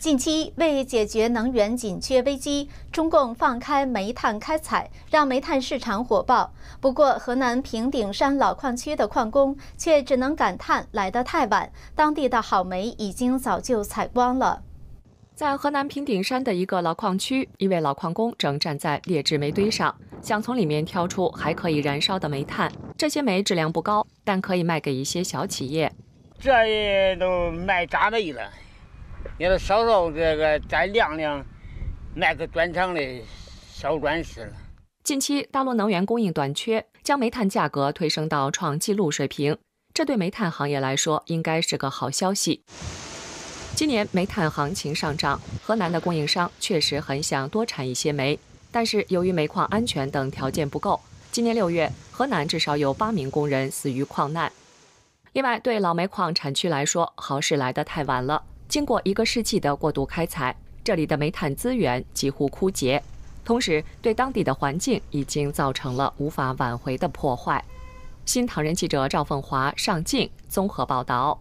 近期为解决能源紧缺危机，中共放开煤炭开采，让煤炭市场火爆。不过，河南平顶山老矿区的矿工却只能感叹来得太晚，当地的好煤已经早就采光了。在河南平顶山的一个老矿区，一位老矿工正站在劣质煤堆上，想从里面挑出还可以燃烧的煤炭。这些煤质量不高，但可以卖给一些小企业。这也都卖渣煤了。也都烧烧这个再晾晾，卖个砖厂的烧砖石了。近期大陆能源供应短缺，将煤炭价格推升到创纪录水平，这对煤炭行业来说应该是个好消息。今年煤炭行情上涨，河南的供应商确实很想多产一些煤，但是由于煤矿安全等条件不够，今年六月河南至少有八名工人死于矿难。另外，对老煤矿产区来说，好事来得太晚了。经过一个世纪的过度开采，这里的煤炭资源几乎枯竭，同时对当地的环境已经造成了无法挽回的破坏。新唐人记者赵凤华上镜综合报道。